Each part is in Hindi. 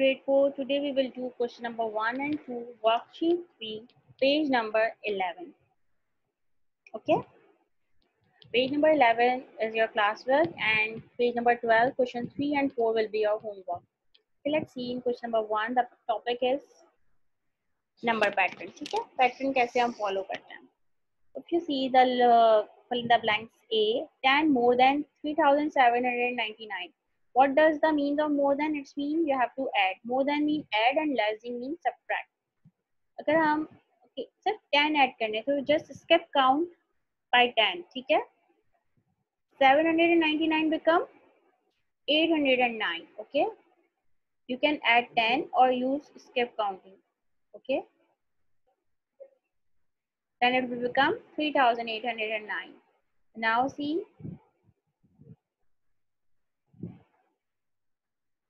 grade 4. Today we will do question number 1 and 2, worksheet 3, page number 11. Okay? Page number 11 is your classwork and page number 12, question 3 and 4 will be your homework. So let's see in question number 1, the topic is number pattern. Okay? Pattern kaise hum follow karte If you see the uh, fill in the blanks A, 10 more than 3799. What does the means of more than its mean? You have to add. More than mean add and less than mean subtract. अगर हम okay, सिर्फ 10 add करने तो just skip count by 10. ठीक है 799 become 809 okay you can add 10 or use skip counting okay then it will become 3809 now see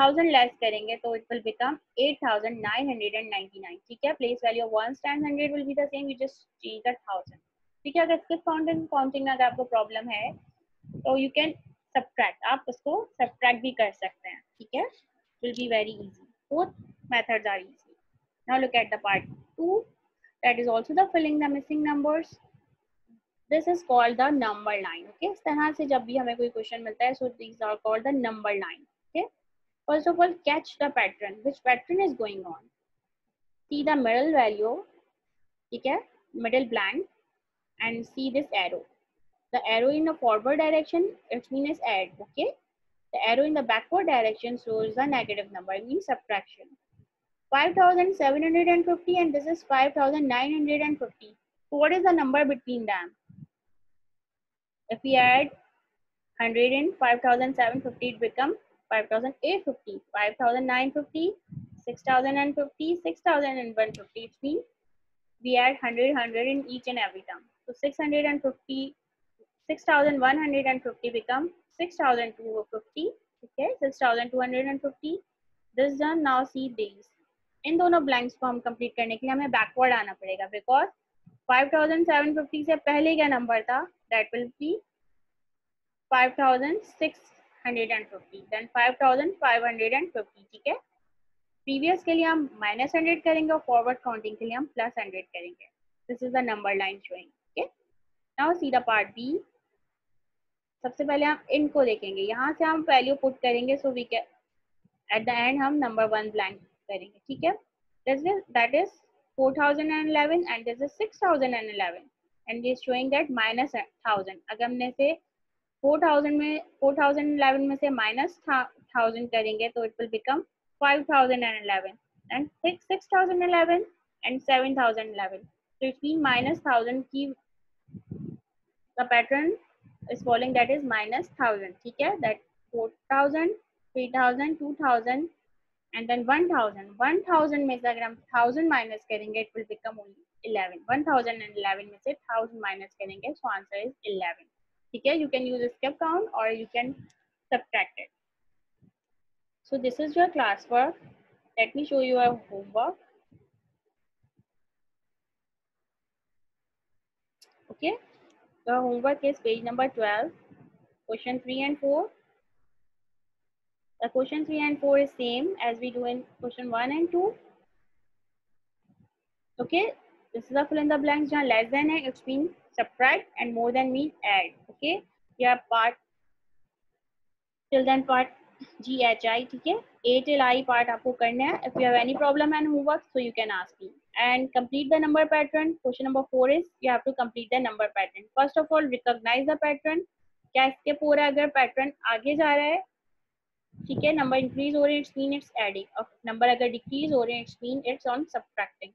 thousand less करेंगे तो it will become eight thousand nine hundred and ninety nine ठीक है place value of one time hundred will be the same you just change the ठीक है अगर इसके काउंटिंग काउंटिंग में अगर आपको प्रॉब्लम है तो यू कैन सब्ट्रैक्ट आप उसको सब्ट्रैक्ट भी कर सकते हैं ठीक है will be very easy both methods are easy now look at the part two that is also the filling the missing numbers this is called the number line okay is tarah se jab bhi hame koi question milta hai so these are called the number line okay First of all, catch the pattern, which pattern is going on. See the middle value, okay? middle blank and see this arrow. The arrow in the forward direction, it means add, okay? The arrow in the backward direction shows the negative number, it means subtraction. 5750 and this is 5950. So what is the number between them? If we add 100 and 5750, it becomes 5,850, 5,950, 6,050, 6,150. It means we add 100, 100 in each and every term. So 650, 6,150 become 6,250. Okay, 6,250. This done. Now see these. इन दोनों ब्लैंक्स को हम कंप्लीट करने के लिए हमें बैकवर्ड आना पड़ेगा बिकॉज 5,750 से पहले क्या नंबर था that will be 5,600 hundred and fifty then five thousand five hundred and fifty ठीक है प्रीवियस के लिए हम माइनस हंड्रेड करेंगे और फॉरवर्ड काउंटिंग के लिए हम प्लस हंड्रेड करेंगे this is the number line showing ठीक है now see the part B सबसे पहले हम इन को देखेंगे यहाँ से हम वैल्यू पुट करेंगे so we can at the end हम नंबर वन ब्लैंक करेंगे ठीक है this is that is four thousand and eleven and this is six thousand and eleven and is showing that minus thousand अगर हमने से फोर थाउजेंड में फोर थाउजेंड इलेवन में से माइनस थाउजेंड करेंगे तो it will become five thousand and eleven and six six thousand eleven and seven thousand eleven तो इट मीन माइनस थाउजेंड की the pattern is following that is minus thousand ठीक है that four thousand three thousand two thousand and then one thousand one thousand में से अगर हम थाउजेंड माइनस करेंगे it will become only eleven one thousand and eleven में से थाउजेंड माइनस करेंगे so answer is eleven you can use a skip count or you can subtract it so this is your classwork let me show you our homework okay the homework is page number 12 question 3 and 4 the question 3 and 4 is same as we do in question 1 and 2 okay this is a fill in the blanks less than x means subtract and more than means add okay या part till then part G H I ठीक है ए टिल आई पार्ट आपको करना है if you have any problem and homework so you can ask me and complete the number pattern question number 4 is you have to complete the number pattern first of all recognize the pattern क्या इसके पूरा अगर पैटर्न आगे जा रहा है ठीक है नंबर इंक्रीज हो रहे हैं इट्स मीन इट्स एडिंग और नंबर अगर डिक्रीज हो रहे हैं it's mean it's on subtracting